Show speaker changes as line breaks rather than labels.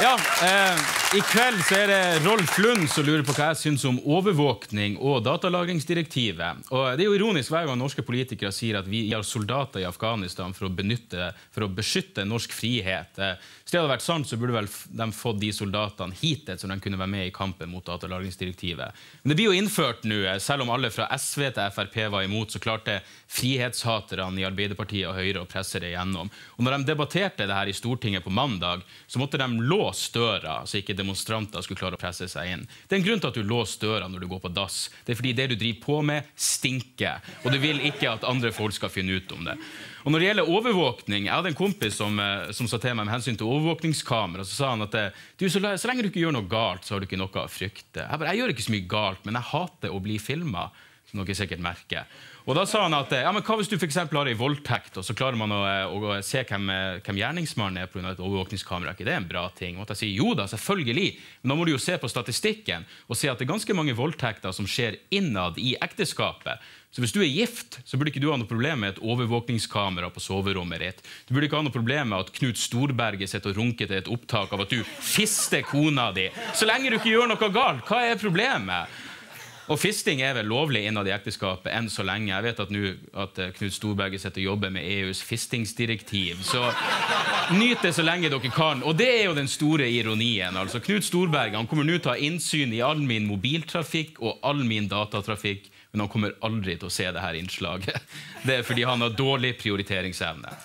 Ja, eh, I kveld så er det Rolf Lund som lurer på hva jeg syns om overvåkning og datalagringsdirektivet. Og Det er jo ironisk hver gang norske politikere sier at vi har soldater i Afghanistan for å, benytte, for å beskytte norsk frihet. Eh, hvis det hadde vært sant, så burde vel de fått de soldatene hit så de kunne være med i kampen mot datalagringsdirektivet. Men det blir jo innført nå, eh, selv om alle fra SV til Frp var imot, så klarte frihetshaterne i Arbeiderpartiet og Høyre å presse det gjennom. Og når de debatterte det her i Stortinget på mandag, så måtte de låse døra, så ikke demonstranter skulle klare å presse seg inn. Det er en grunn til at du låser døra når du går på dass. Det er fordi det du driver på med, stinker. Og du vil ikke at andre folk skal finne ut om det. Og når det gjelder overvåkning, Jeg hadde en kompis som, eh, som sa til meg med hensyn til overvåkningskamera, så sa han at eh, du, så, lenge du ikke gjør noe galt, så har du ikke noe å frykte. Jeg, bare, jeg gjør ikke så mye galt, men jeg hater å bli filma, som dere sikkert merker. Og da sa han at ja, men hva hvis du for har en voldtekt, og så klarer man å, å, å se hvem, hvem gjerningsmannen er pga. et overvåkningskamera? ikke det er en bra ting? Måtte jeg si, jo da, selvfølgelig. Men da må du jo se på statistikken og se at det er ganske mange voldtekter som skjer innad i ekteskapet. Så hvis du er gift, så burde ikke du ha noe problem med et overvåkningskamera på soverommet ditt. Du burde ikke ha noe problem med at Knut Storberget sitter og runker til et opptak av at du fister kona di. Så lenge du ikke gjør noe galt, hva er problemet? Og fisting er vel lovlig innad i ekteskapet enn så lenge. Jeg vet at, nu, at eh, Knut Storberget sitter og jobber med EUs fistingsdirektiv. Så nyt det så lenge dere kan. Og det er jo den store ironien. altså. Knut Storberget kommer nå til å ha innsyn i all min mobiltrafikk og all min datatrafikk, men han kommer aldri til å se dette innslaget. Det er fordi han har dårlig prioriteringsevne.